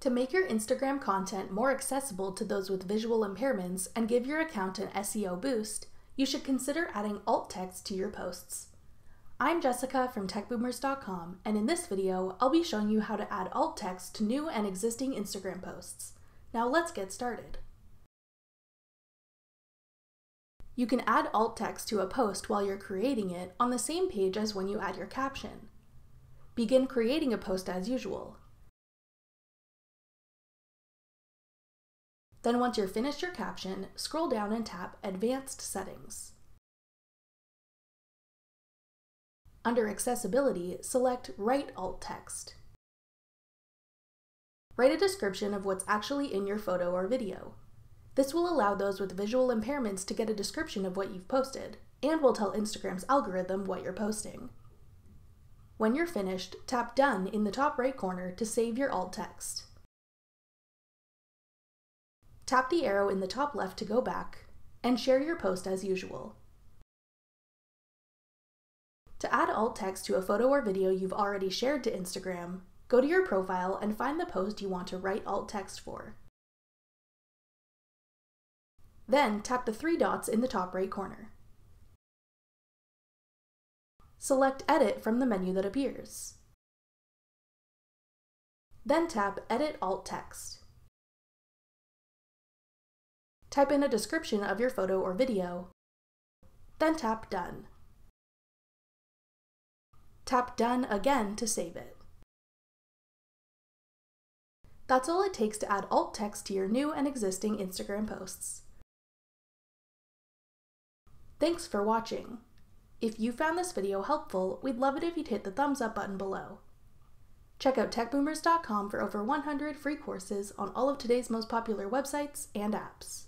To make your Instagram content more accessible to those with visual impairments and give your account an SEO boost, you should consider adding alt text to your posts. I'm Jessica from techboomers.com, and in this video, I'll be showing you how to add alt text to new and existing Instagram posts. Now let's get started. You can add alt text to a post while you're creating it on the same page as when you add your caption. Begin creating a post as usual. Then once you're finished your caption, scroll down and tap Advanced Settings. Under Accessibility, select Write Alt Text. Write a description of what's actually in your photo or video. This will allow those with visual impairments to get a description of what you've posted, and will tell Instagram's algorithm what you're posting. When you're finished, tap Done in the top right corner to save your alt text. Tap the arrow in the top left to go back, and share your post as usual. To add alt text to a photo or video you've already shared to Instagram, go to your profile and find the post you want to write alt text for. Then tap the three dots in the top right corner. Select Edit from the menu that appears. Then tap Edit Alt Text. Type in a description of your photo or video, then tap Done. Tap Done again to save it. That's all it takes to add alt text to your new and existing Instagram posts. Thanks for watching. If you found this video helpful, we'd love it if you'd hit the thumbs up button below. Check out techboomers.com for over 100 free courses on all of today's most popular websites and apps.